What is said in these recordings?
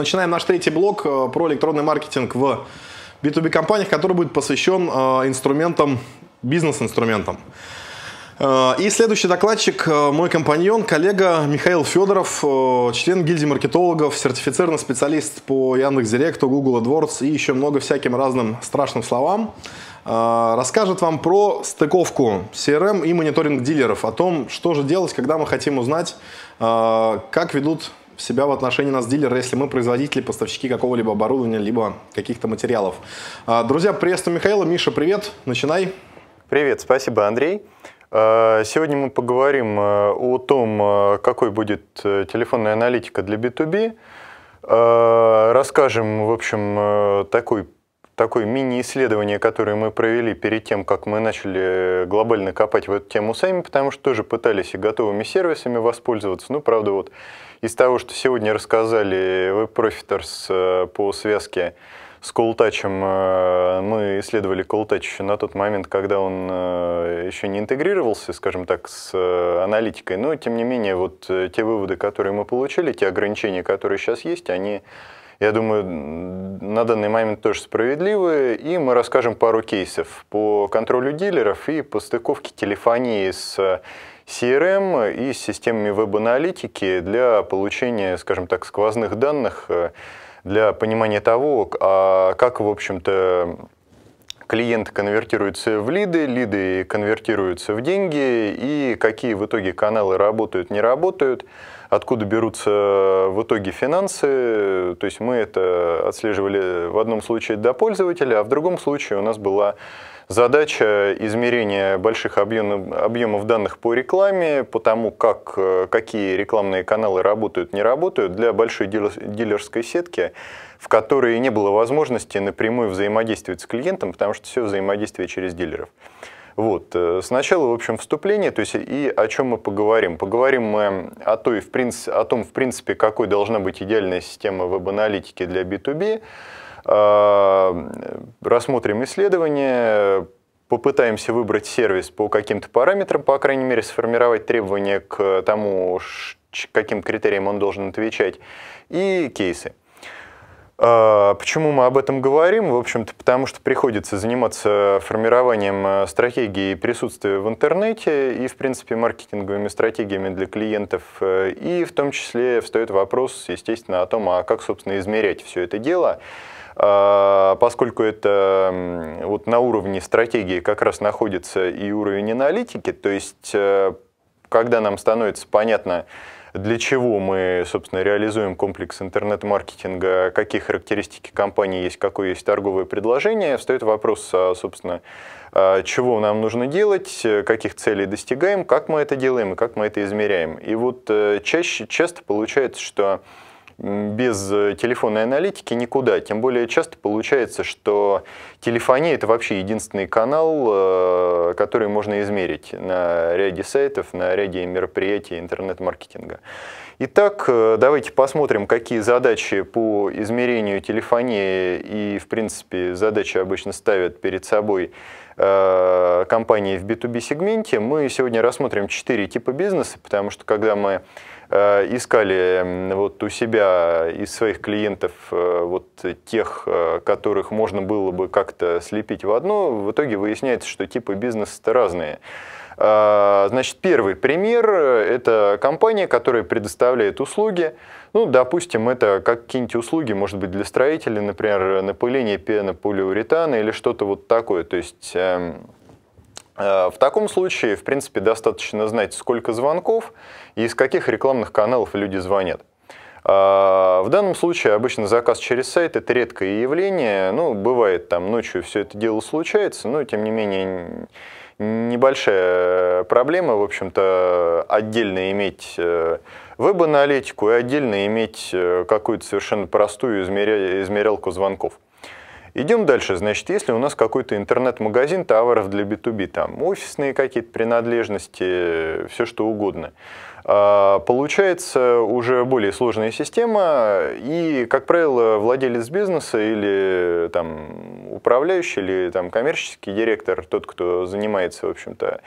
Начинаем наш третий блок э, про электронный маркетинг в B2B компаниях, который будет посвящен э, инструментам, бизнес-инструментам. Э, и следующий докладчик, мой компаньон, коллега Михаил Федоров, член гильдии маркетологов, сертифицированный специалист по Яндекс.Директу, Google AdWords и еще много всяким разным страшным словам. Расскажет вам про стыковку CRM и мониторинг дилеров, о том, что же делать, когда мы хотим узнать, как ведут себя в отношении нас дилера, если мы производители, поставщики какого-либо оборудования, либо каких-то материалов. А, друзья, приветствую Михаила. Миша, привет. Начинай. Привет, спасибо, Андрей. А, сегодня мы поговорим а, о том, какой будет э, телефонная аналитика для B2B. Расскажем, в общем, такой такое мини-исследование, которое мы провели перед тем, как мы начали глобально копать в эту тему сами, потому что тоже пытались и готовыми сервисами воспользоваться. Ну, правда, вот из того, что сегодня рассказали WebProfiters э, по связке с Колтачем, э, мы исследовали Колтач еще на тот момент, когда он э, еще не интегрировался, скажем так, с аналитикой. Но, тем не менее, вот те выводы, которые мы получили, те ограничения, которые сейчас есть, они, я думаю, на данный момент тоже справедливы. И мы расскажем пару кейсов по контролю дилеров и по стыковке телефонии с CRM и с системами веб-аналитики для получения, скажем так, сквозных данных, э, для понимания того, а как, в общем-то, клиенты конвертируются в лиды, лиды конвертируются в деньги, и какие в итоге каналы работают, не работают, откуда берутся в итоге финансы. То есть мы это отслеживали в одном случае до пользователя, а в другом случае у нас была Задача измерения больших объемов, объемов данных по рекламе, по тому, как, э, какие рекламные каналы работают, не работают, для большой дилерской сетки, в которой не было возможности напрямую взаимодействовать с клиентом, потому что все взаимодействие через дилеров. Вот. Э, сначала, в общем, вступление, то есть и о чем мы поговорим. Поговорим мы о, той, в принципе, о том, в принципе, какой должна быть идеальная система веб-аналитики для B2B, а, рассмотрим исследование, попытаемся выбрать сервис по каким-то параметрам, по крайней мере, сформировать требования к тому, каким критериям он должен отвечать, и кейсы. А, почему мы об этом говорим? В общем-то, потому что приходится заниматься формированием э, стратегии присутствия в интернете и, в принципе, маркетинговыми стратегиями для клиентов. Э, и в том числе встает вопрос, естественно, о том, а как, собственно, измерять все это дело. А, поскольку это вот на уровне стратегии как раз находится и уровень аналитики, то есть э, когда нам становится понятно, для чего мы, собственно, реализуем комплекс интернет-маркетинга, какие характеристики компании есть, какое есть торговое предложение, встает вопрос, а, собственно, а, чего нам нужно делать, каких целей достигаем, как мы это делаем и как мы это измеряем. И вот э, чаще, часто получается, что без э, телефонной аналитики никуда. Тем более часто получается, что телефония – это вообще единственный канал, э, который можно измерить на ряде сайтов, на ряде мероприятий интернет-маркетинга. Итак, э, давайте посмотрим, какие задачи по измерению телефонии и, в принципе, задачи обычно ставят перед собой компании в B2B сегменте. Мы сегодня рассмотрим четыре типа бизнеса, потому что когда мы искали вот у себя из своих клиентов э, вот тех, э, которых можно было бы как-то слепить в одно, в итоге выясняется, что типы бизнеса разные. Значит, первый пример – это компания, которая предоставляет услуги. Ну, допустим, это какие-нибудь услуги, может быть, для строителей, например, напыление пенополиуретана или что-то вот такое. То есть эм, в таком случае, в принципе, достаточно знать, сколько звонков и из каких рекламных каналов люди звонят. А, в данном случае обычно заказ через сайт – это редкое явление. Ну, бывает, там ночью все это дело случается, но, тем не менее, небольшая проблема, в общем-то, отдельно иметь э, веб-аналитику и отдельно иметь э, какую-то совершенно простую измерялку звонков. Идем дальше. Значит, если у нас какой-то интернет-магазин товаров для B2B, там офисные какие-то принадлежности, все что угодно – а, получается уже более сложная система, и, как правило, владелец бизнеса или там, управляющий, или там, коммерческий директор, тот, кто занимается, в общем-то,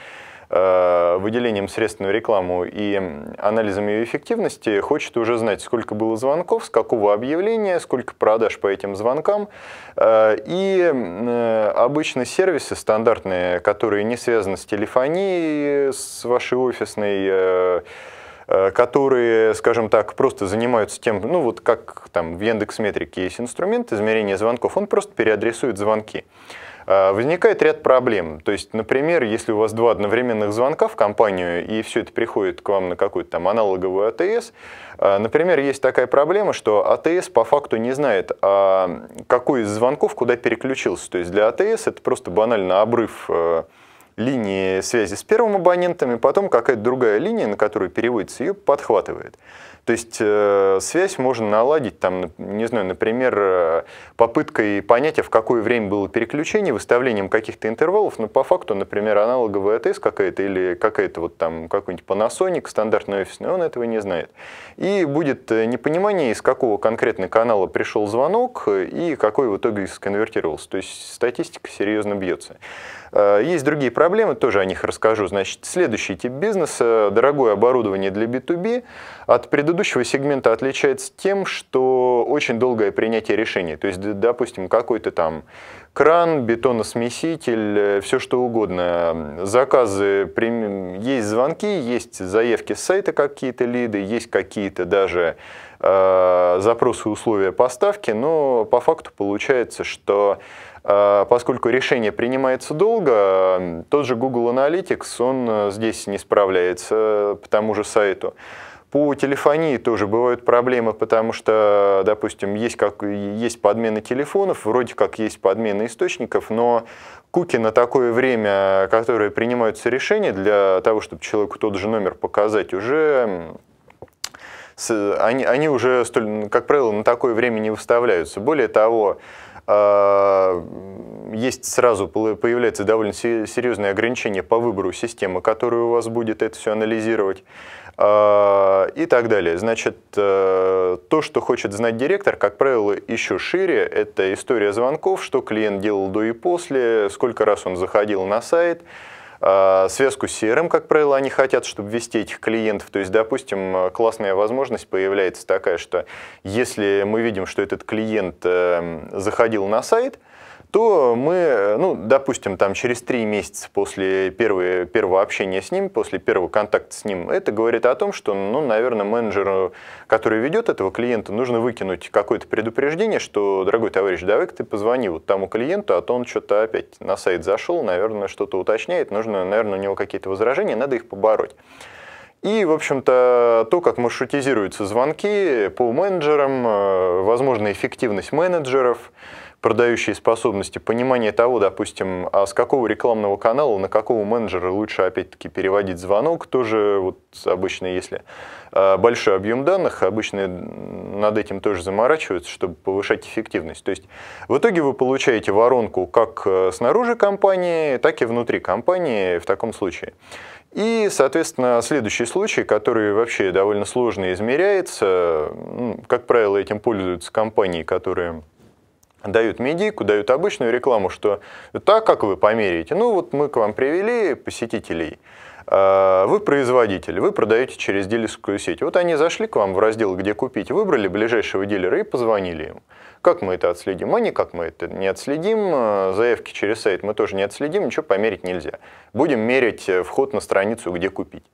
выделением средств на рекламу и анализом ее эффективности, хочет уже знать, сколько было звонков, с какого объявления, сколько продаж по этим звонкам. Э, и э, обычно сервисы стандартные, которые не связаны с телефонией, с вашей офисной, которые, скажем так, просто занимаются тем, ну вот как там в Яндекс Метрике есть инструмент измерения звонков, он просто переадресует звонки. А, возникает ряд проблем. То есть, например, если у вас два одновременных звонка в компанию, и все это приходит к вам на какую-то там аналоговую АТС, а, например, есть такая проблема, что АТС по факту не знает, а какой из звонков куда переключился. То есть для АТС это просто банально обрыв э, линии связи с первым абонентом, и потом какая-то другая линия, на которую переводится, ее подхватывает. То есть э, связь можно наладить, там, не знаю, например, э, попыткой понять, а в какое время было переключение, выставлением каких-то интервалов, но по факту, например, аналоговая АТС какая-то или какая-то вот там какой-нибудь Panasonic, стандартный офисный, он этого не знает. И будет э, непонимание, из какого конкретно канала пришел звонок и какой в итоге сконвертировался. То есть статистика серьезно бьется. Э, есть другие проблемы, тоже о них расскажу. Значит, следующий тип бизнеса, дорогое оборудование для B2B, от предыдущего сегмента отличается тем, что очень долгое принятие решений. То есть, допустим, какой-то там кран, бетоносмеситель, э, все что угодно. Заказы, есть звонки, есть заявки с сайта какие-то лиды, есть какие-то даже э, запросы условия поставки, но по факту получается, что поскольку решение принимается долго, тот же Google Analytics, он э, здесь не справляется по тому же сайту. По телефонии тоже бывают проблемы, потому что, допустим, есть, как, есть подмена телефонов, вроде как есть подмена источников, но куки на такое время, которое принимаются решения для того, чтобы человеку тот же номер показать, уже они, они уже, столь, как правило, на такое время не выставляются. Более того, есть сразу появляется довольно серьезное ограничение по выбору системы, которая у вас будет это все анализировать а, и так далее. Значит, э, то, что хочет знать директор, как правило, еще шире. Это история звонков, что клиент делал до и после, сколько раз он заходил на сайт, а, связку с CRM, как правило, они хотят, чтобы ввести этих клиентов. То есть, допустим, классная возможность появляется такая, что если мы видим, что этот клиент эм, заходил на сайт, то мы, ну, допустим, там через три месяца после первого, первого общения с ним, после первого контакта с ним, это говорит о том, что, ну, наверное, менеджеру, который ведет этого клиента, нужно выкинуть какое-то предупреждение, что, дорогой товарищ, давай-ка ты позвони вот тому клиенту, а то он что-то опять на сайт зашел, наверное, что-то уточняет, нужно, наверное, у него какие-то возражения, надо их побороть. И, в общем-то, то, как маршрутизируются звонки по менеджерам, э, возможно, эффективность менеджеров – продающие способности, понимание того, допустим, а с какого рекламного канала, на какого менеджера лучше, опять-таки, переводить звонок, тоже вот обычно, если а, большой объем данных, обычно над этим тоже заморачиваются, чтобы повышать эффективность. То есть в итоге вы получаете воронку как э, снаружи компании, так и внутри компании в таком случае. И, соответственно, следующий случай, который вообще довольно сложно измеряется, как правило, этим пользуются компании, которые дают медийку, дают обычную рекламу, что так, как вы померяете, ну вот мы к вам привели посетителей, а, вы производитель, вы продаете через дилерскую сеть. Вот они зашли к вам в раздел «Где купить», выбрали ближайшего дилера и позвонили им. Как мы это отследим? А никак мы это не отследим. А, заявки через сайт мы тоже не отследим, ничего померить нельзя. Будем мерить э, вход на страницу «Где купить».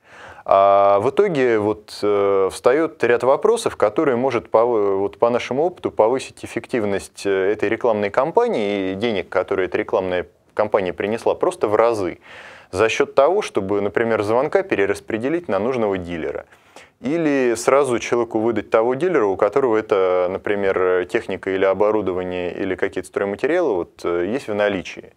А в итоге вот, э, встает ряд вопросов, которые может по, вот, по нашему опыту повысить эффективность э, этой рекламной кампании и денег, которые эта рекламная кампания принесла, просто в разы. За счет того, чтобы, например, звонка перераспределить на нужного дилера. Или сразу человеку выдать того дилера, у которого это, например, техника или оборудование, или какие-то стройматериалы вот, э, есть в наличии.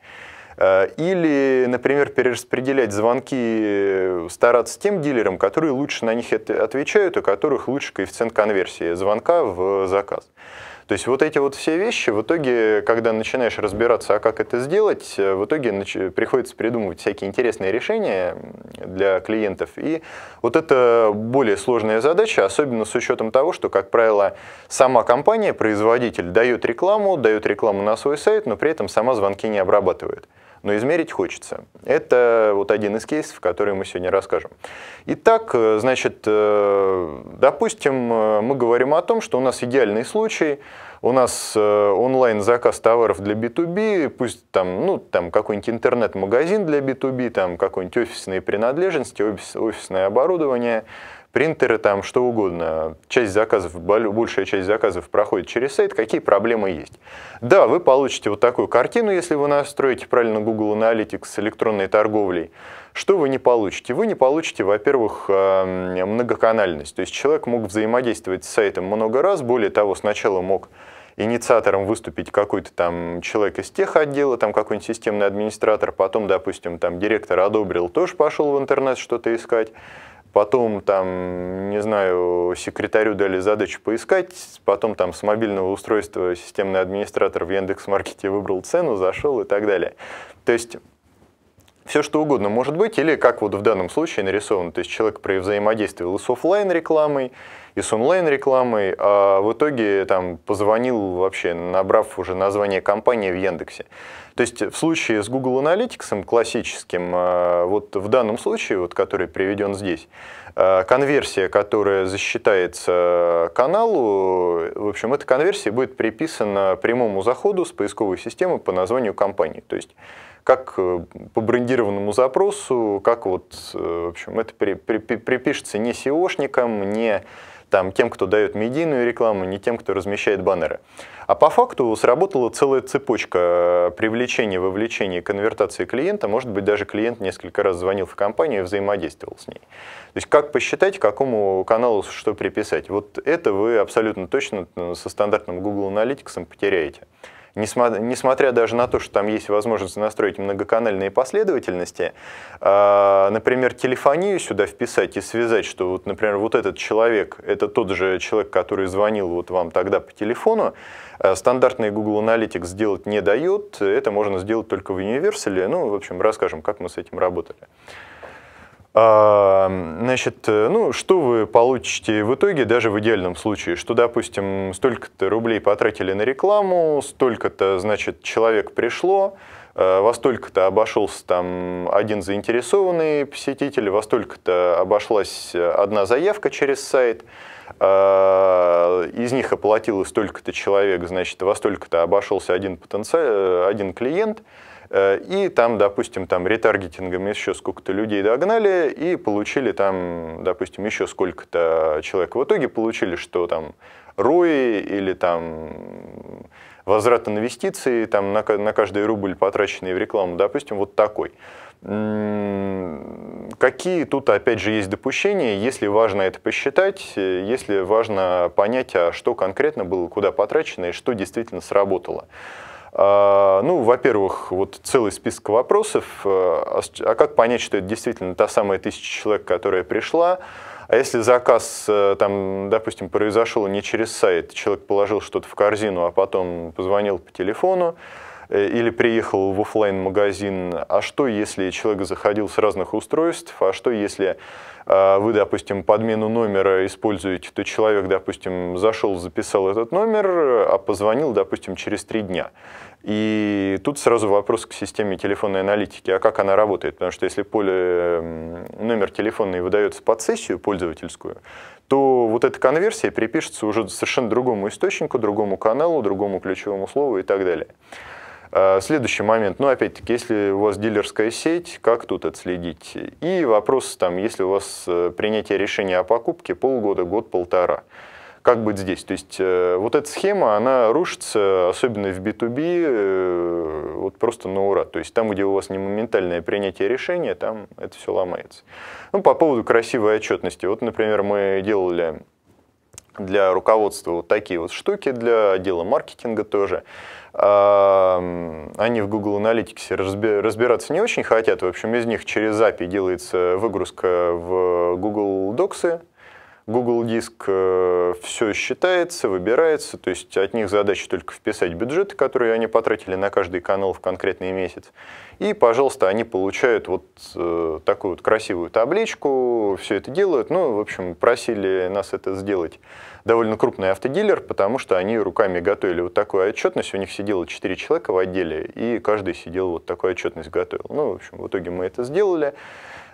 Э, или, например, перераспределять звонки, э, стараться тем дилерам, которые лучше на них отвечают, у которых лучше коэффициент конверсии звонка в заказ. То есть вот эти вот все вещи, в итоге, когда начинаешь разбираться, а как это сделать, э, в итоге приходится придумывать всякие интересные решения для клиентов. И вот это более сложная задача, особенно с учетом того, что, как правило, сама компания, производитель, дает рекламу, дает рекламу на свой сайт, но при этом сама звонки не обрабатывает. Но измерить хочется. Это вот один из кейсов, который мы сегодня расскажем. Итак, э, значит, э, допустим, мы говорим о том, что у нас идеальный случай, у нас онлайн-заказ товаров для B2B, пусть там, ну, там какой-нибудь интернет-магазин для B2B, там какой-нибудь офисные принадлежности, офис, офисное оборудование – принтеры, там что угодно, часть заказов, большая часть заказов проходит через сайт, какие проблемы есть. Да, вы получите вот такую картину, если вы настроите правильно Google Analytics с электронной торговлей. Что вы не получите? Вы не получите, во-первых, э, многоканальность. То есть человек мог взаимодействовать с сайтом много раз, более того, сначала мог инициатором выступить какой-то там человек из тех отдела, там какой-нибудь системный администратор, потом, допустим, там директор одобрил, тоже пошел в интернет что-то искать. Потом там, не знаю, секретарю дали задачу поискать, потом там с мобильного устройства системный администратор в Яндекс.Маркете выбрал цену, зашел и так далее. То есть все что угодно может быть, или как вот в данном случае нарисовано, то есть человек взаимодействовал и с офлайн рекламой, и с онлайн рекламой, а в итоге там позвонил вообще, набрав уже название компании в Яндексе. То есть в случае с Google Analytics классическим, а, вот в данном случае, вот, который приведен здесь, а, конверсия, которая засчитается каналу, в общем, эта конверсия будет приписана прямому заходу с поисковой системы по названию компании. То есть как э, по брендированному запросу, как вот, э, в общем, это при, при, припишется не SEOшникам, не там, тем, кто дает медийную рекламу, не тем, кто размещает баннеры. А по факту сработала целая цепочка э, привлечения, вовлечения конвертации клиента. Может быть, даже клиент несколько раз звонил в компанию и взаимодействовал с ней. То есть как посчитать, какому каналу что приписать. Вот это вы абсолютно точно со стандартным Google Analytics потеряете несмотря даже на то, что там есть возможность настроить многоканальные последовательности, а, например, телефонию сюда вписать и связать, что, вот, например, вот этот человек, это тот же человек, который звонил вот вам тогда по телефону, а, стандартный Google Analytics сделать не дает, это можно сделать только в Universal. Ну, в общем, расскажем, как мы с этим работали. А, значит, э, ну, что вы получите в итоге, даже в идеальном случае, что, допустим, столько-то рублей потратили на рекламу, столько-то, значит, человек пришло, э, во столько-то обошелся там один заинтересованный посетитель, во столько-то обошлась одна заявка через сайт, э, из них оплатило столько-то человек, значит, во столько-то обошелся один, потенциал, один клиент – и там, допустим, там ретаргетингом еще сколько-то людей догнали и получили там, допустим, еще сколько-то человек. В итоге получили, что там ROI или там возврат инвестиций там, на, на каждый рубль, потраченный в рекламу, допустим, вот такой. Какие тут, опять же, есть допущения, если важно это посчитать, если важно понять, а что конкретно было, куда потрачено и что действительно сработало. А, ну, во-первых, вот целый список вопросов. А, а как понять, что это действительно та самая тысяча человек, которая пришла? А если заказ, э, там, допустим, произошел не через сайт, человек положил что-то в корзину, а потом позвонил по телефону, или приехал в офлайн магазин а что, если человек заходил с разных устройств, а что, если а, вы, допустим, подмену номера используете, то человек, допустим, зашел, записал этот номер, а позвонил, допустим, через три дня. И тут сразу вопрос к системе телефонной аналитики, а как она работает? Потому что если поле, номер телефонный выдается под сессию пользовательскую, то вот эта конверсия припишется уже совершенно другому источнику, другому каналу, другому ключевому слову и так далее. А, следующий момент, ну опять-таки, если у вас дилерская сеть, как тут отследить? И вопрос, там, если у вас э, принятие решения о покупке полгода, год, полтора. Как быть здесь? То есть э, вот эта схема, она рушится, особенно в B2B, э, вот просто на ура. То есть там, где у вас не моментальное принятие решения, там это все ломается. Ну, по поводу красивой отчетности. Вот, например, мы делали для руководства вот такие вот штуки, для отдела маркетинга тоже. Они в Google Analytics разбираться не очень хотят. В общем, из них через API делается выгрузка в Google Docs, Google Диск э, все считается, выбирается, то есть от них задача только вписать бюджеты, которые они потратили на каждый канал в конкретный месяц. И, пожалуйста, они получают вот э, такую вот красивую табличку, все это делают. Ну, в общем, просили нас это сделать довольно крупный автодилер, потому что они руками готовили вот такую отчетность. У них сидело 4 человека в отделе, и каждый сидел вот такую отчетность готовил. Ну, в общем, в итоге мы это сделали.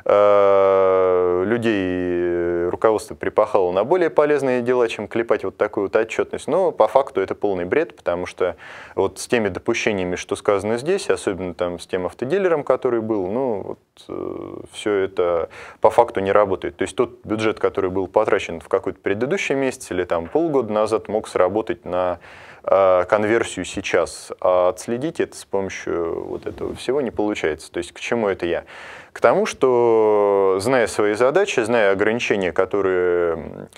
Э, людей руководство припахало на более полезные дела, чем клепать вот такую вот отчетность. Но по факту это полный бред, потому что вот с теми допущениями, что сказано здесь, особенно там с тем автодилером, который был, ну, вот, э, все это по факту не работает. То есть тот бюджет, который был потрачен в какой-то предыдущий месяц или там полгода назад, мог сработать на э, конверсию сейчас, а отследить это с помощью вот этого всего не получается. То есть к чему это я? К тому, что зная свои задачи, зная ограничения, которые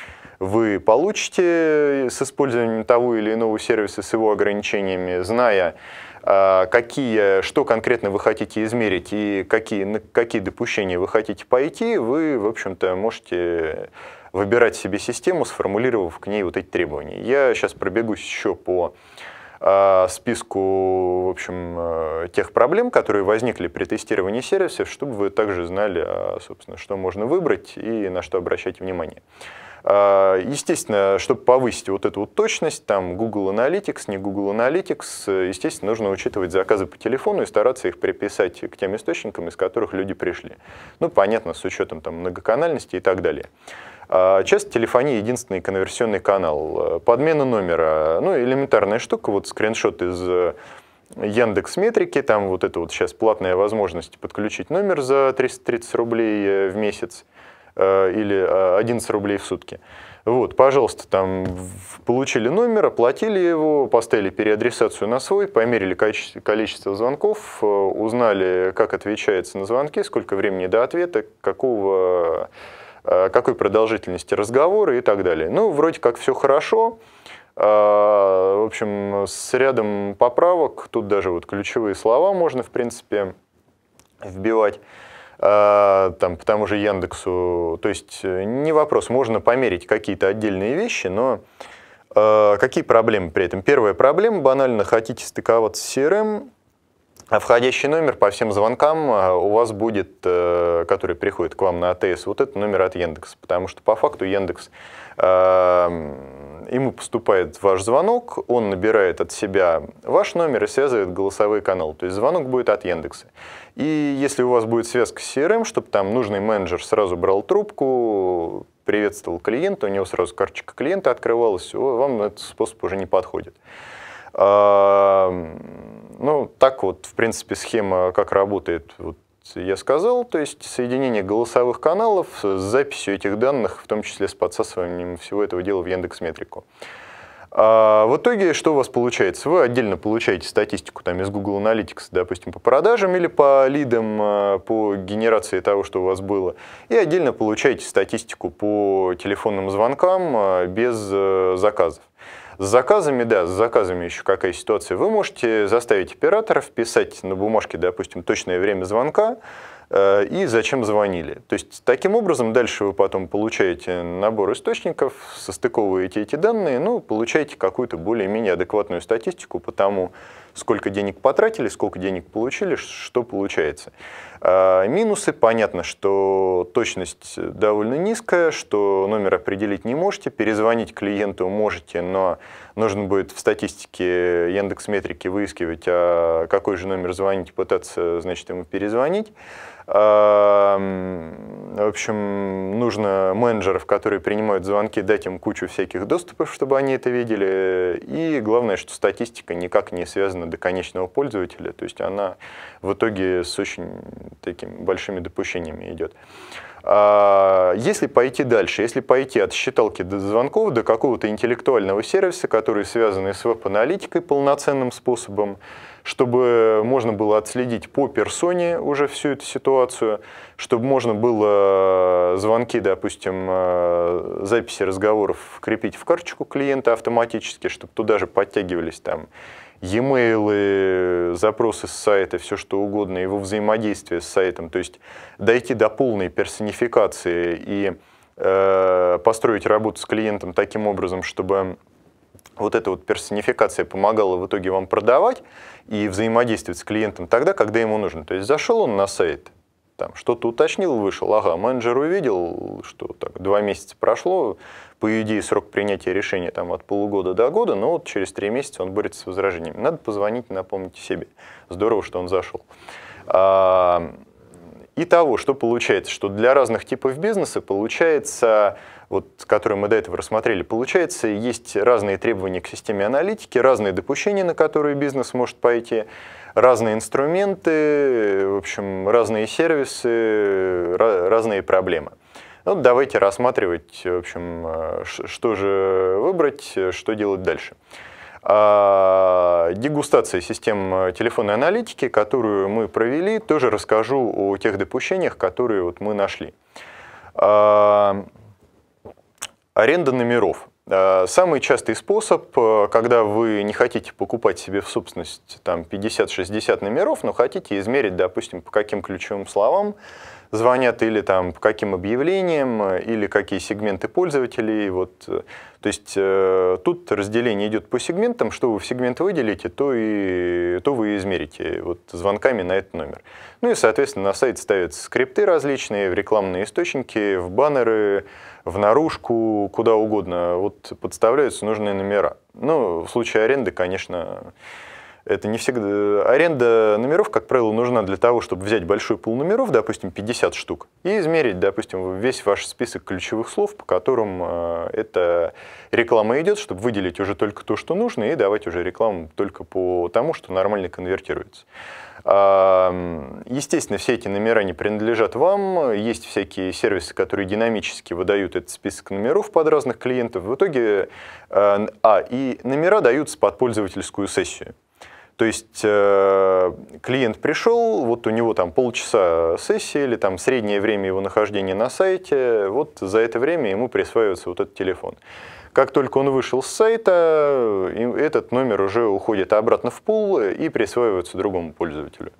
вы получите с использованием того или иного сервиса с его ограничениями, зная, а, какие, что конкретно вы хотите измерить и какие, на какие допущения вы хотите пойти, вы, в общем-то, можете выбирать себе систему, сформулировав к ней вот эти требования. Я сейчас пробегусь еще по а, списку в общем, э, тех проблем, которые возникли при тестировании сервисов, чтобы вы также знали, а, собственно, что можно выбрать и на что обращать внимание. А, естественно, чтобы повысить вот эту вот точность, там Google Analytics, не Google Analytics, естественно, нужно учитывать заказы по телефону и стараться их приписать к тем источникам, из которых люди пришли. Ну, понятно, с учетом там, многоканальности и так далее. А, часто телефония единственный конверсионный канал. Подмена номера, ну, элементарная штука, вот скриншот из э, Яндекс Метрики, там вот это вот сейчас платная возможность подключить номер за 330 рублей э, в месяц э, или 11 рублей в сутки. Вот, пожалуйста, там получили номер, оплатили его, поставили переадресацию на свой, померили количество звонков, узнали, как отвечается на звонки, сколько времени до ответа, какого какой продолжительности разговора и так далее. Ну, вроде как все хорошо. Э, в общем, с рядом поправок, тут даже вот ключевые слова можно, в принципе, вбивать э, там, по тому же Яндексу. То есть не вопрос, можно померить какие-то отдельные вещи, но какие проблемы при этом? Первая проблема, банально, хотите стыковаться с CRM, а входящий номер по всем звонкам а, у вас будет, э, который приходит к вам на АТС, вот это номер от Яндекса, потому что по факту Яндекс, э, ему поступает ваш звонок, он набирает от себя ваш номер и связывает голосовой канал, то есть звонок будет от Яндекса. И если у вас будет связка с CRM, чтобы там нужный менеджер сразу брал трубку, приветствовал клиента, у него сразу карточка клиента открывалась, вам этот способ уже не подходит. Ну, так вот, в принципе, схема как работает, вот я сказал, то есть соединение голосовых каналов с записью этих данных, в том числе с подсасыванием всего этого дела в Яндекс Метрику. А в итоге что у вас получается? Вы отдельно получаете статистику там, из Google Analytics, допустим, по продажам или по лидам, а, по генерации того, что у вас было, и отдельно получаете статистику по телефонным звонкам а, без э, заказов. С заказами, да, с заказами еще какая ситуация. Вы можете заставить оператора вписать на бумажке, допустим, точное время звонка и зачем звонили. То есть таким образом дальше вы потом получаете набор источников, состыковываете эти данные, ну, получаете какую-то более-менее адекватную статистику по тому, сколько денег потратили, сколько денег получили, что получается. А минусы, понятно, что точность довольно низкая, что номер определить не можете, перезвонить клиенту можете, но нужно будет в статистике Яндекс Метрики выискивать, а какой же номер звонить, пытаться, значит, ему перезвонить. В общем, нужно менеджеров, которые принимают звонки, дать им кучу всяких доступов, чтобы они это видели. И главное, что статистика никак не связана до конечного пользователя. То есть она в итоге с очень такими большими допущениями идет. А, если пойти дальше, если пойти от считалки до звонков, до какого-то интеллектуального сервиса, который связан с веб-аналитикой полноценным способом, чтобы можно было отследить по персоне уже всю эту ситуацию, чтобы можно было звонки, допустим, э, записи разговоров крепить в карточку клиента автоматически, чтобы туда же подтягивались там e-mail, запросы с сайта, все что угодно, его взаимодействие с сайтом, то есть дойти до полной персонификации и э, построить работу с клиентом таким образом, чтобы вот эта вот персонификация помогала в итоге вам продавать и взаимодействовать с клиентом тогда, когда ему нужно. То есть зашел он на сайт, там что-то уточнил, вышел, ага, менеджер увидел, что так, два месяца прошло, по идее срок принятия решения там от полугода до года, но вот через три месяца он борется с возражениями. Надо позвонить и напомнить себе. Здорово, что он зашел. А, Итого, что получается? Что для разных типов бизнеса получается, вот, которые мы до этого рассмотрели, получается, есть разные требования к системе аналитики, разные допущения, на которые бизнес может пойти, разные инструменты, в общем, разные сервисы, разные проблемы. Ну, давайте рассматривать, в общем, э, что же выбрать, что делать дальше. А, дегустация систем э, телефонной аналитики, которую мы провели, тоже расскажу о тех допущениях, которые вот мы нашли. А, аренда номеров. А, самый частый способ, э, когда вы не хотите покупать себе в собственность там, 50-60 номеров, но хотите измерить, допустим, по каким ключевым словам звонят или там по каким объявлениям, или какие сегменты пользователей. Вот. То есть э, тут разделение идет по сегментам, что вы в сегмент выделите, то, и, то вы измерите вот, звонками на этот номер. Ну и, соответственно, на сайт ставятся скрипты различные, в рекламные источники, в баннеры, в наружку, куда угодно. Вот подставляются нужные номера. Ну, в случае аренды, конечно, это не всегда... Аренда номеров, как правило, нужна для того, чтобы взять большой пул номеров, допустим, 50 штук, и измерить, допустим, весь ваш список ключевых слов, по которым э, эта реклама идет, чтобы выделить уже только то, что нужно, и давать уже рекламу только по тому, что нормально конвертируется. Естественно, все эти номера не принадлежат вам. Есть всякие сервисы, которые динамически выдают этот список номеров под разных клиентов. В итоге, э, а, и номера даются под пользовательскую сессию. То есть э, клиент пришел, вот у него там полчаса сессии или там среднее время его нахождения на сайте, вот за это время ему присваивается вот этот телефон. Как только он вышел с сайта, этот номер уже уходит обратно в пул и присваивается другому пользователю.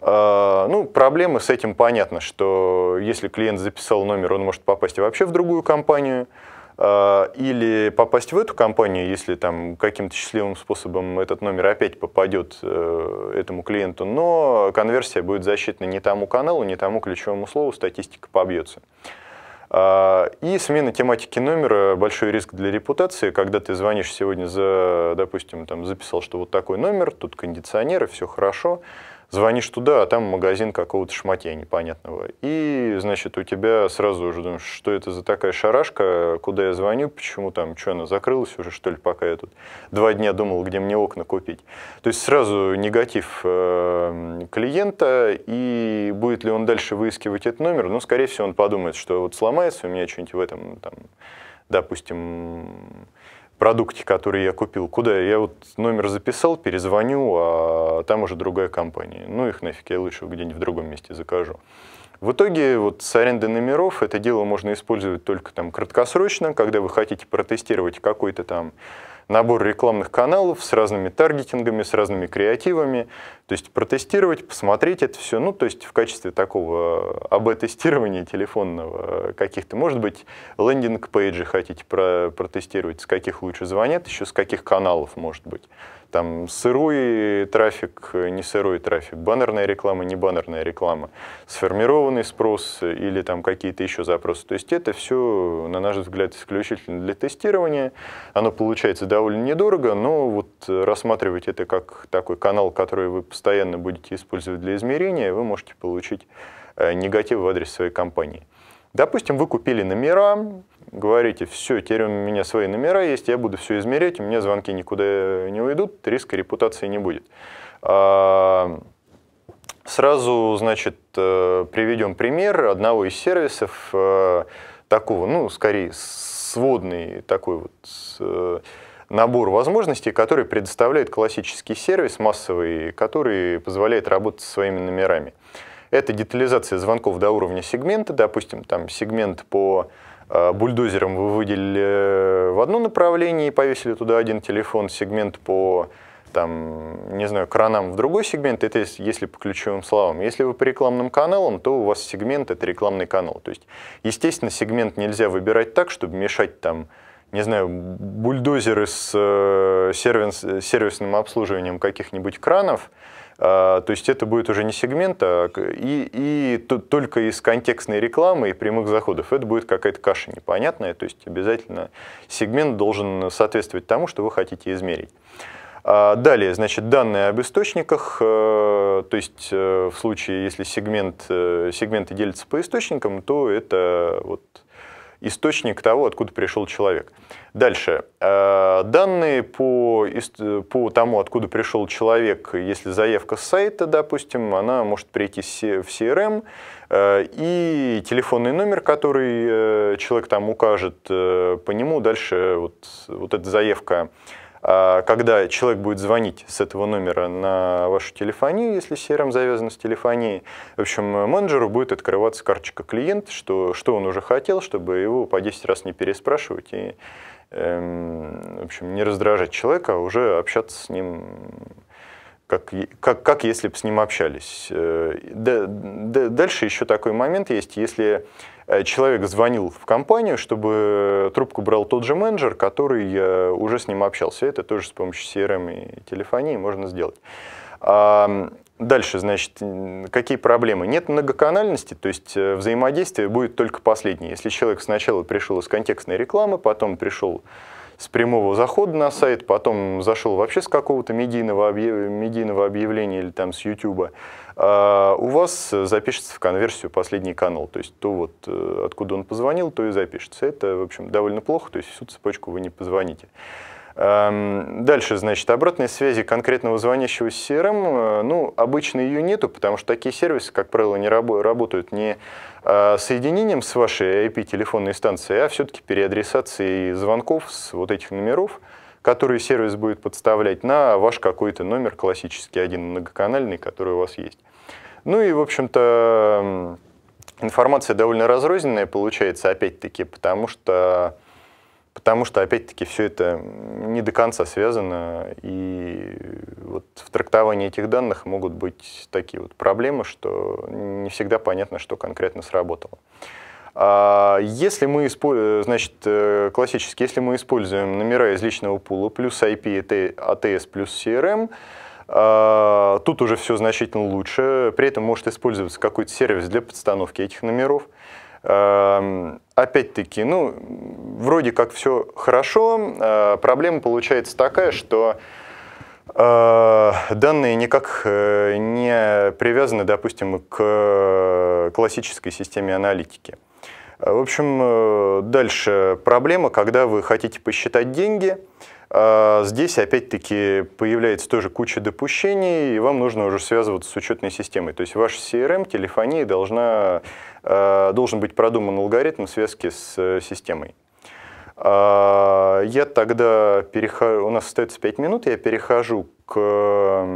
А, ну, проблемы с этим понятно, что если клиент записал номер, он может попасть вообще в другую компанию. А, или попасть в эту компанию, если там каким-то счастливым способом этот номер опять попадет э, этому клиенту, но конверсия будет засчитана не тому каналу, не тому ключевому слову, статистика побьется. А, и смена тематики номера – большой риск для репутации. Когда ты звонишь сегодня за, допустим, там, записал, что вот такой номер, тут кондиционеры, все хорошо – Звонишь туда, а там магазин какого-то шматья непонятного. И, значит, у тебя сразу уже думаешь, что это за такая шарашка, куда я звоню, почему там, что она закрылась уже, что ли, пока я тут два дня думал, где мне окна купить. То есть сразу негатив э, клиента, и будет ли он дальше выискивать этот номер, ну, скорее всего, он подумает, что вот сломается у меня что-нибудь в этом, там, допустим, продукте, который я купил, куда я вот номер записал, перезвоню, а там уже другая компания. Ну их нафиг, я лучше где-нибудь в другом месте закажу. В итоге вот с арендой номеров это дело можно использовать только там краткосрочно, когда вы хотите протестировать какой-то там набор рекламных каналов с разными таргетингами, с разными креативами. То есть протестировать, посмотреть это все. Ну, то есть в качестве такого АБ-тестирования телефонного каких-то, может быть, лендинг-пейджи хотите протестировать, с каких лучше звонят, еще с каких каналов, может быть там сырой трафик, не сырой трафик, баннерная реклама, не баннерная реклама, сформированный спрос или там какие-то еще запросы. То есть это все, на наш взгляд, исключительно для тестирования. Оно получается довольно недорого, но вот рассматривать это как такой канал, который вы постоянно будете использовать для измерения, вы можете получить э, негатив в адрес своей компании. Допустим, вы купили номера, говорите, все, теперь у меня свои номера есть, я буду все измерять, у меня звонки никуда не уйдут, риска репутации не будет. А, сразу, значит, э, приведем пример одного из сервисов э, такого, ну, скорее, сводный такой вот э, набор возможностей, который предоставляет классический сервис массовый, который позволяет работать со своими номерами. Это детализация звонков до уровня сегмента, допустим, там сегмент по э, бульдозерам вы выделили э, в одно направление и повесили туда один телефон, сегмент по там, не знаю, кранам в другой сегмент, это если по ключевым словам. Если вы по рекламным каналам, то у вас сегмент — это рекламный канал. То есть, естественно, сегмент нельзя выбирать так, чтобы мешать там, не знаю, бульдозеры с э, сервис, сервисным обслуживанием каких-нибудь кранов, то есть это будет уже не сегмент, а и, и только из контекстной рекламы и прямых заходов. Это будет какая-то каша непонятная, то есть обязательно сегмент должен соответствовать тому, что вы хотите измерить. А, далее, значит, данные об источниках, э, то есть э, в случае, если сегмент, э, сегменты делятся по источникам, то это вот источник того, откуда пришел человек. Дальше. Данные по, по тому, откуда пришел человек, если заявка с сайта, допустим, она может прийти в CRM, и телефонный номер, который человек там укажет, по нему дальше вот, вот эта заявка когда человек будет звонить с этого номера на вашу телефонию, если CRM завязан с телефонией, в общем, менеджеру будет открываться карточка клиента, что, что он уже хотел, чтобы его по 10 раз не переспрашивать и эм, в общем, не раздражать человека, а уже общаться с ним как, как, как если бы с ним общались. Э, дальше еще такой момент есть, если человек звонил в компанию, чтобы трубку брал тот же менеджер, который э, уже с ним общался. Это тоже с помощью CRM и телефонии можно сделать. Дальше, значит, какие проблемы? Нет многоканальности, то есть э, взаимодействие будет только последнее. Если человек сначала пришел из контекстной рекламы, потом пришел с прямого захода на сайт, потом зашел вообще с какого-то медийного, объяв... медийного объявления или там с YouTube, а у вас запишется в конверсию последний канал. То есть то вот, э, откуда он позвонил, то и запишется. Это, в общем, довольно плохо, то есть всю цепочку вы не позвоните. Дальше, значит, обратной связи конкретного звонящего с CRM, э, ну, обычно ее нету, потому что такие сервисы, как правило, не раб работают не а, соединением с вашей IP-телефонной станцией, а все-таки переадресацией звонков с вот этих номеров, которые сервис будет подставлять на ваш какой-то номер классический, один многоканальный, который у вас есть. Ну и, в общем-то, информация довольно разрозненная получается, опять-таки, потому что Потому что, опять-таки, все это не до конца связано, и вот в трактовании этих данных могут быть такие вот проблемы, что не всегда понятно, что конкретно сработало. А если мы используем, значит, э, классически, если мы используем номера из личного пула плюс IP, ATS плюс CRM, а, тут уже все значительно лучше. При этом может использоваться какой-то сервис для подстановки этих номеров. Опять-таки, ну, вроде как все хорошо, а, проблема получается такая, что а, данные никак э, не привязаны, допустим, к классической системе аналитики. В общем, э, дальше проблема, когда вы хотите посчитать деньги, Здесь опять-таки появляется тоже куча допущений, и вам нужно уже связываться с учетной системой. То есть ваша CRM, телефония должна Э, должен быть продуман алгоритм связки с э, системой. А, я тогда перехожу, у нас остается 5 минут, я перехожу к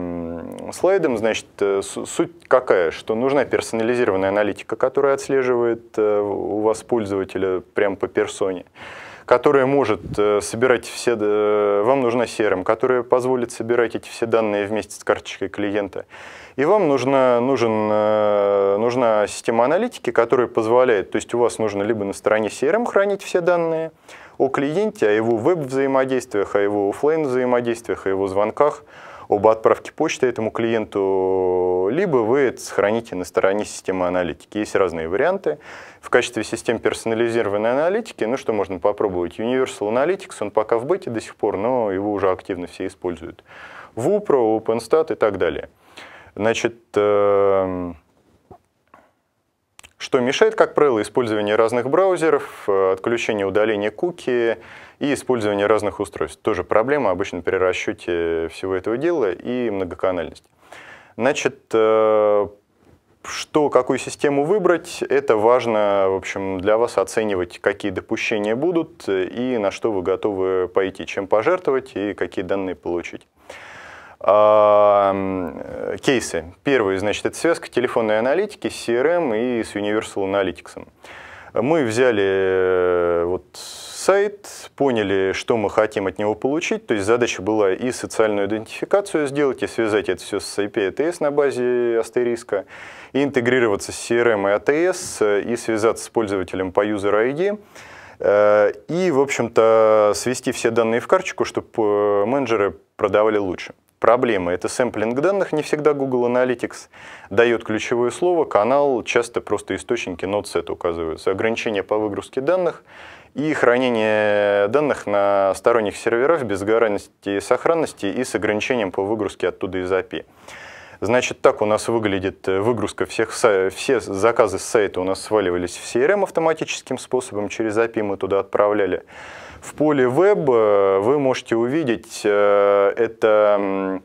слайдам. Значит, э, суть какая? Что нужна персонализированная аналитика, которая отслеживает у вас пользователя прямо по персоне которая может собирать все... Вам нужна CRM, которая позволит собирать эти все данные вместе с карточкой клиента. И вам нужна, нужен, э, нужна система аналитики, которая позволяет, то есть у вас нужно либо на стороне CRM хранить все данные о клиенте, о его веб-взаимодействиях, о его офлайн взаимодействиях о его звонках, об отправке почты этому клиенту, либо вы это сохраните на стороне системы аналитики. Есть разные варианты. В качестве систем персонализированной аналитики, ну что можно попробовать? Universal Analytics, он пока в бете до сих пор, но его уже активно все используют. VUPRO, OpenStat и так далее. Значит, эм, что мешает, как правило, использование разных браузеров, э, отключение удаления куки и использование разных устройств. Тоже проблема обычно при расчете всего этого дела и многоканальность. Значит, э, что, какую систему выбрать, это важно в общем, для вас оценивать, какие допущения будут и на что вы готовы пойти, чем пожертвовать и какие данные получить. А, кейсы. Первый, значит, это связка телефонной аналитики с CRM и с Universal Analytics. Мы взяли э, вот сайт, поняли, что мы хотим от него получить. То есть задача была и социальную идентификацию сделать, и связать это все с IP ATS на базе астериска, и интегрироваться с CRM и ATS, и связаться с пользователем по user ID. Э, и, в общем-то, свести все данные в карточку, чтобы э, менеджеры продавали лучше. Проблема – это сэмплинг данных, не всегда Google Analytics дает ключевое слово, канал, часто просто источники node указываются. Ограничения по выгрузке данных и хранение данных на сторонних серверах без гарантии сохранности и с ограничением по выгрузке оттуда из API. Значит, так у нас выглядит э, выгрузка всех, все заказы с сайта у нас сваливались в CRM автоматическим способом, через API мы туда отправляли. В поле Web э, вы можете увидеть э, это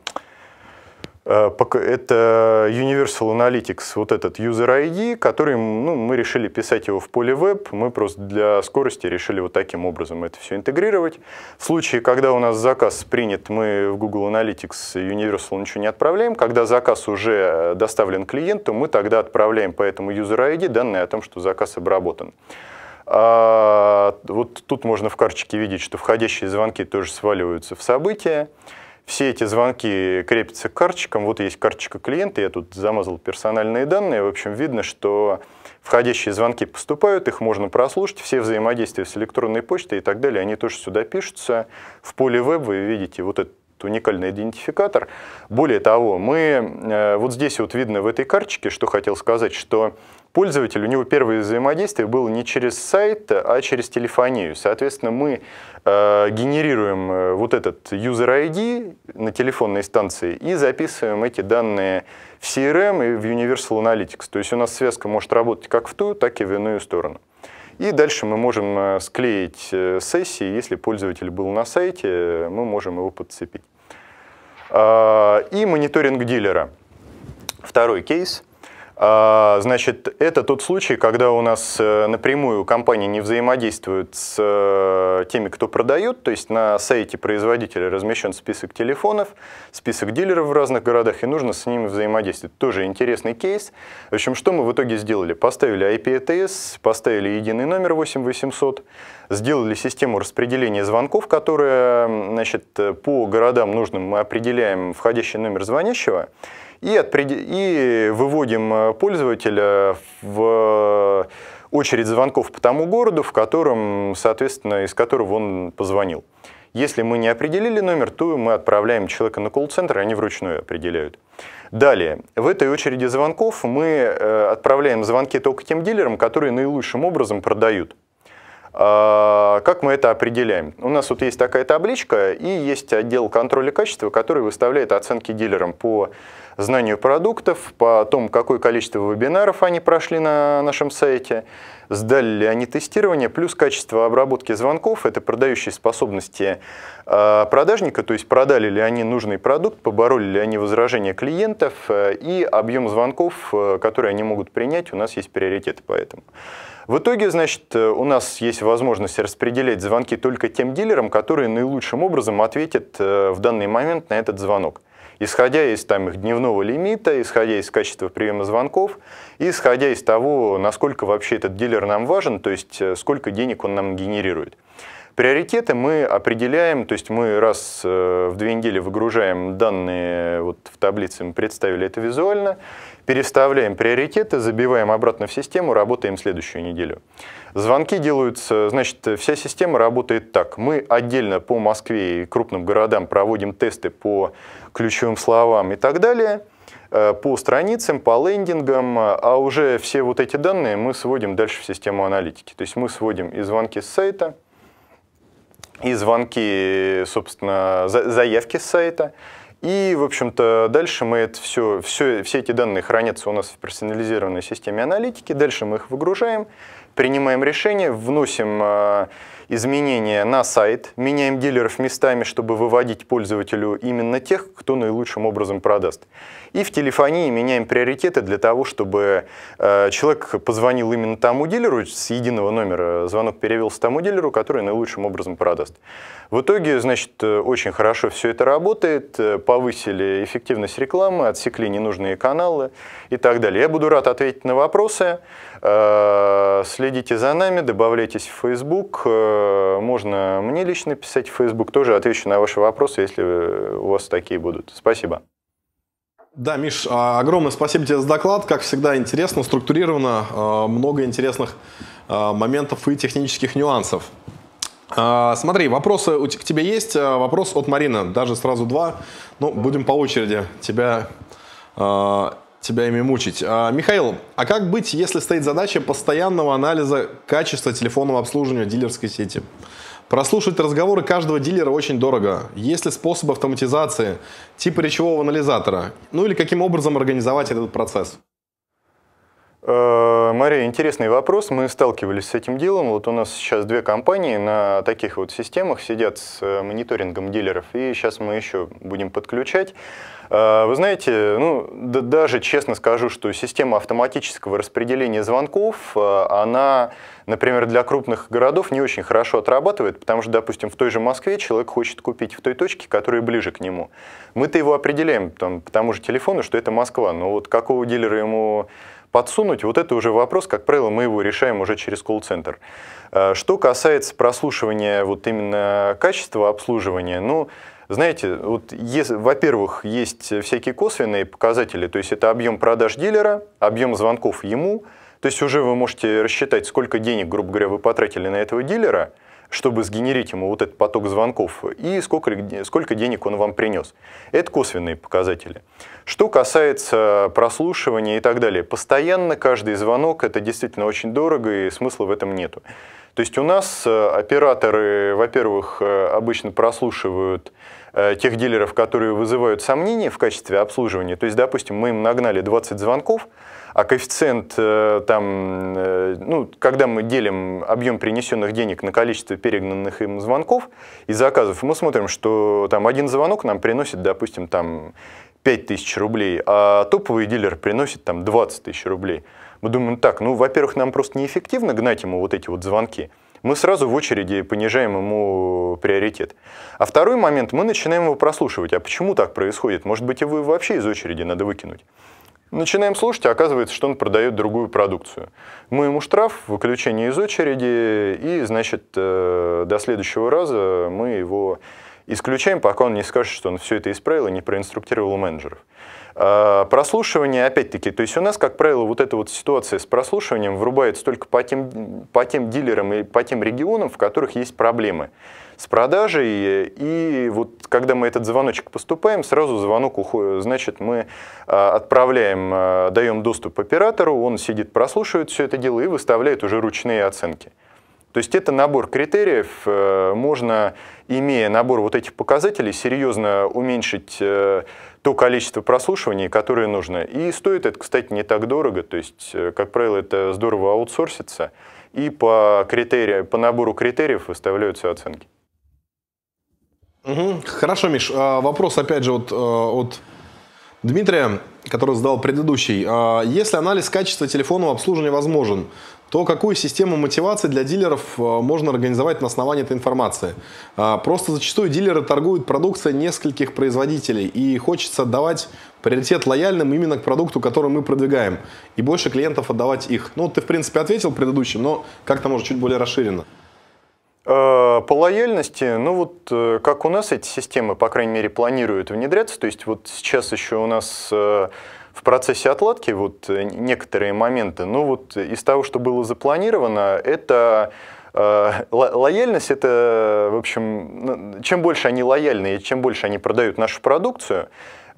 Э, это Universal Analytics, вот этот User ID, который ну, мы решили писать его в поле веб, мы просто для скорости решили вот таким образом это все интегрировать. В случае, когда у нас заказ принят, мы в Google Analytics Universal ничего не отправляем. Когда заказ уже доставлен клиенту, мы тогда отправляем по этому User ID данные о том, что заказ обработан. А, вот тут можно в карточке видеть, что входящие звонки тоже сваливаются в события. Все эти звонки крепятся к карточкам. Вот есть карточка клиента, я тут замазал персональные данные. В общем, видно, что входящие звонки поступают, их можно прослушать. Все взаимодействия с электронной почтой и так далее, они тоже сюда пишутся. В поле веб вы видите вот этот уникальный идентификатор. Более того, мы э, вот здесь вот видно в этой карточке, что хотел сказать, что пользователь, у него первое взаимодействие было не через сайт, а через телефонию. Соответственно, мы э, генерируем э, вот этот user ID на телефонной станции и записываем эти данные в CRM и в Universal Analytics. То есть у нас связка может работать как в ту, так и в иную сторону. И дальше мы можем э, склеить э, сессии. Если пользователь был на сайте, мы можем его подцепить. А, и мониторинг дилера. Второй кейс – значит, это тот случай, когда у нас э, напрямую компания не взаимодействует с э, теми, кто продает, то есть на сайте производителя размещен список телефонов, список дилеров в разных городах, и нужно с ними взаимодействовать. Тоже интересный кейс. В общем, что мы в итоге сделали? Поставили IP-ATS, поставили единый номер 8800, сделали систему распределения звонков, которая значит, по городам нужным мы определяем входящий номер звонящего, и, отпред... и выводим э, пользователя в очередь звонков по тому городу, в котором, соответственно, из которого он позвонил. Если мы не определили номер, то мы отправляем человека на колл-центр, и они вручную определяют. Далее, в этой очереди звонков мы э, отправляем звонки только тем дилерам, которые наилучшим образом продают. А, как мы это определяем? У нас вот есть такая табличка и есть отдел контроля качества, который выставляет оценки дилерам по знанию продуктов, по тому, какое количество вебинаров они прошли на нашем сайте, сдали ли они тестирование, плюс качество обработки звонков, это продающие способности а, продажника, то есть продали ли они нужный продукт, побороли ли они возражения клиентов э, и объем звонков, э, которые они могут принять, у нас есть приоритеты по этому. В итоге, значит, э, у нас есть возможность распределять звонки только тем дилерам, которые наилучшим образом ответят в данный момент на этот звонок. Исходя из там, их дневного лимита, исходя из качества приема звонков, исходя из того, насколько вообще этот дилер нам важен, то есть э, сколько денег он нам генерирует. Приоритеты мы определяем, то есть мы раз в две недели выгружаем данные вот в таблице, мы представили это визуально, переставляем приоритеты, забиваем обратно в систему, работаем следующую неделю. Звонки делаются, значит, вся система работает так. Мы отдельно по Москве и крупным городам проводим тесты по ключевым словам и так далее, э, по страницам, по лендингам, а уже все вот эти данные мы сводим дальше в систему аналитики. То есть мы сводим и звонки с сайта, и звонки, собственно, заявки с сайта, и, в общем-то, дальше мы это все, все, все эти данные хранятся у нас в персонализированной системе аналитики. Дальше мы их выгружаем, принимаем решение, вносим а, изменения на сайт, меняем дилеров местами, чтобы выводить пользователю именно тех, кто наилучшим образом продаст. И в телефонии меняем приоритеты для того, чтобы э, человек позвонил именно тому дилеру, с единого номера звонок перевелся тому дилеру, который наилучшим образом продаст. В итоге, значит, очень хорошо все это работает. По повысили эффективность рекламы, отсекли ненужные каналы и так далее. Я буду рад ответить на вопросы. Э, следите за нами, добавляйтесь в Facebook. Э, можно мне лично писать в Facebook. Тоже отвечу на ваши вопросы, если у вас такие будут. Спасибо. Да, Миш, а, огромное спасибо тебе за доклад. Как всегда, интересно, структурировано, а, много интересных а, моментов и технических нюансов. Смотри, вопросы к тебе есть. Вопрос от Марины, даже сразу два. Ну, будем по очереди тебя, тебя ими мучить. Михаил, а как быть, если стоит задача постоянного анализа качества телефонного обслуживания дилерской сети? Прослушать разговоры каждого дилера очень дорого. Есть ли способ автоматизации, типа речевого анализатора? Ну или каким образом организовать этот процесс? Э, Мария, интересный вопрос. Мы сталкивались с этим делом. Вот у нас сейчас две компании на таких вот системах сидят с э, мониторингом дилеров, и сейчас мы еще будем подключать. Э, вы знаете, ну, да, даже честно скажу, что система автоматического распределения звонков, она, например, для крупных городов не очень хорошо отрабатывает, потому что, допустим, в той же Москве человек хочет купить в той точке, которая ближе к нему. Мы-то его определяем там, по тому же телефону, что это Москва, но вот какого дилера ему подсунуть, вот это уже вопрос, как правило, мы его решаем уже через колл-центр. Э, что касается прослушивания вот именно качества обслуживания, ну, знаете, вот во-первых, есть всякие косвенные показатели, то есть это объем продаж дилера, объем звонков ему, то есть уже вы можете рассчитать, сколько денег, грубо говоря, вы потратили на этого дилера – чтобы сгенерить ему вот этот поток звонков, и сколько, сколько денег он вам принес. Это косвенные показатели. Что касается прослушивания и так далее, постоянно каждый звонок – это действительно очень дорого, и смысла в этом нету. То есть у нас э, операторы, во-первых, э, обычно прослушивают тех дилеров, которые вызывают сомнения в качестве обслуживания. То есть, допустим, мы им нагнали 20 звонков, а коэффициент э, там, э, ну, когда мы делим объем принесенных денег на количество перегнанных им звонков и заказов, мы смотрим, что там один звонок нам приносит, допустим, там 5 тысяч рублей, а топовый дилер приносит там 20 тысяч рублей. Мы думаем, так, ну, во-первых, нам просто неэффективно гнать ему вот эти вот звонки, мы сразу в очереди понижаем ему приоритет. А второй момент, мы начинаем его прослушивать. А почему так происходит? Может быть, его вообще из очереди надо выкинуть? Начинаем слушать, а оказывается, что он продает другую продукцию. Мы ему штраф, выключение из очереди, и, значит, э, до следующего раза мы его исключаем, пока он не скажет, что он все это исправил и не проинструктировал менеджеров. А, прослушивание, опять-таки, то есть у нас, как правило, вот эта вот ситуация с прослушиванием врубается только по тем, по тем дилерам и по тем регионам, в которых есть проблемы с продажей. И вот когда мы этот звоночек поступаем, сразу звонок уходит. Значит, мы а, отправляем, а, даем доступ оператору, он сидит, прослушивает все это дело и выставляет уже ручные оценки. То есть это набор критериев. Э, можно, имея набор вот этих показателей, серьезно уменьшить э, то количество прослушиваний, которое нужно. И стоит это, кстати, не так дорого. То есть, э, как правило, это здорово аутсорсится. И по, критерию, по набору критериев выставляются оценки. Хорошо, Миш. А, вопрос, опять же, вот, э, от Дмитрия, который задал предыдущий. А, если анализ качества телефонного обслуживания возможен, то какую систему мотивации для дилеров э, можно организовать на основании этой информации? А, просто зачастую дилеры торгуют продукцией нескольких производителей, и хочется давать приоритет лояльным именно к продукту, который мы продвигаем, и больше клиентов отдавать их. Ну, ты, в принципе, ответил предыдущим, но как-то, может, чуть более расширенно. Э, по лояльности, ну вот э, как у нас эти системы, по крайней мере, планируют внедряться, то есть вот сейчас еще у нас э, в процессе отладки вот некоторые моменты, ну вот из того, что было запланировано, это лояльность это, в общем, ну, чем больше они лояльны и чем больше они продают нашу продукцию,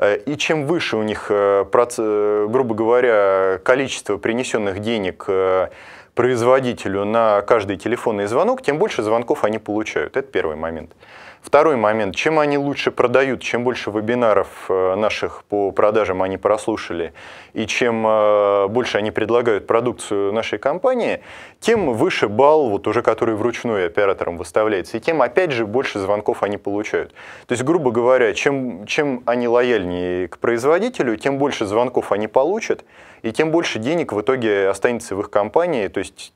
и чем выше у них, грубо говоря, количество принесенных денег производителю на каждый телефонный звонок, тем больше звонков они получают. Это первый момент. Второй момент. Чем они лучше продают, чем больше вебинаров э, наших по продажам они прослушали, и чем э, больше они предлагают продукцию нашей компании, тем выше балл, вот уже который вручную оператором выставляется, и тем, опять же, больше звонков они получают. То есть, грубо говоря, чем, чем они лояльнее к производителю, тем больше звонков они получат, и тем больше денег в итоге останется в их компании, то есть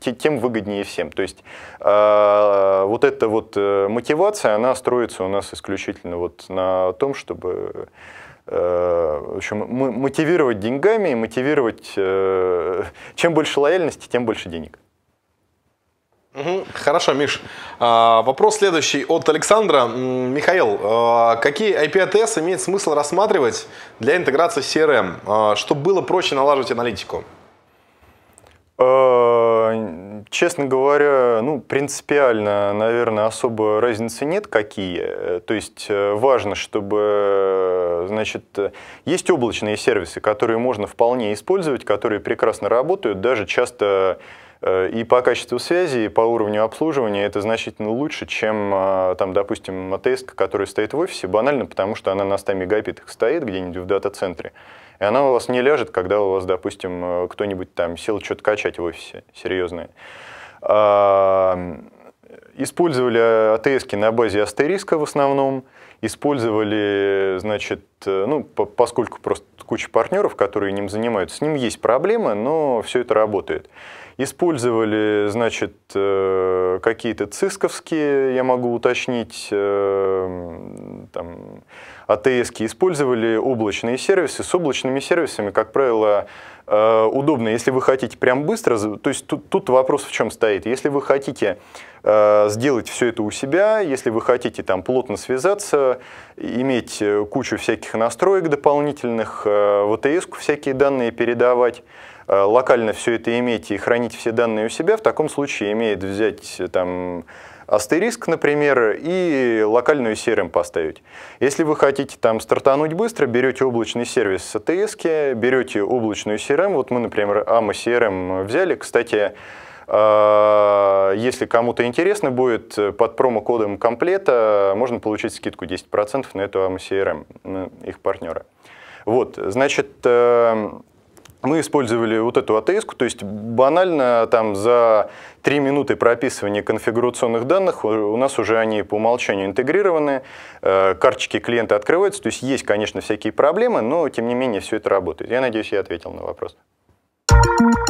тем выгоднее всем. То есть э, вот эта вот э, мотивация, она строится у нас исключительно вот на том, чтобы э, в общем, мотивировать деньгами, мотивировать, чем больше лояльности, тем больше денег. Угу. Хорошо, Миш. А, вопрос следующий от Александра. Михаил, а, какие IP-ATS имеет смысл рассматривать для интеграции с CRM, а, чтобы было проще налаживать аналитику? Честно говоря, ну, принципиально, наверное, особо разницы нет какие. То есть э, важно, чтобы, значит, есть облачные сервисы, которые можно вполне использовать, которые прекрасно работают, даже часто Э, и по качеству связи, и по уровню обслуживания это значительно лучше, чем, э, там, допустим, АТС, которая стоит в офисе, банально потому, что она на 100 мегабитах стоит где-нибудь в дата-центре, и она у вас не ляжет, когда у вас, допустим, э, кто-нибудь там сел что-то качать в офисе, серьезное. А, использовали АТС на базе астериска в основном, использовали, значит, ну, поскольку просто куча партнеров, которые ним занимаются, с ним есть проблемы, но все это работает. Использовали, значит, э, какие-то цисковские, я могу уточнить, э, там, АТС, использовали облачные сервисы. С облачными сервисами, как правило, э, удобно, если вы хотите прям быстро, то есть тут, тут вопрос в чем стоит. Если вы хотите сделать все это у себя, если вы хотите там плотно связаться, иметь кучу всяких настроек дополнительных, в АТС всякие данные передавать, локально все это иметь и хранить все данные у себя, в таком случае имеет взять там астериск, например, и локальную CRM поставить. Если вы хотите там стартануть быстро, берете облачный сервис с ATS, берете облачную CRM, вот мы, например, AMA CRM взяли, кстати, э, если кому-то интересно будет, под промокодом комплета можно получить скидку 10% на эту AMA CRM, их партнера. Вот, значит, э, мы использовали вот эту АТС, то есть банально там за 3 минуты прописывания конфигурационных данных у нас уже они по умолчанию интегрированы, э, карточки клиента открываются, то есть есть, конечно, всякие проблемы, но тем не менее все это работает. Я надеюсь, я ответил на вопрос. Thank you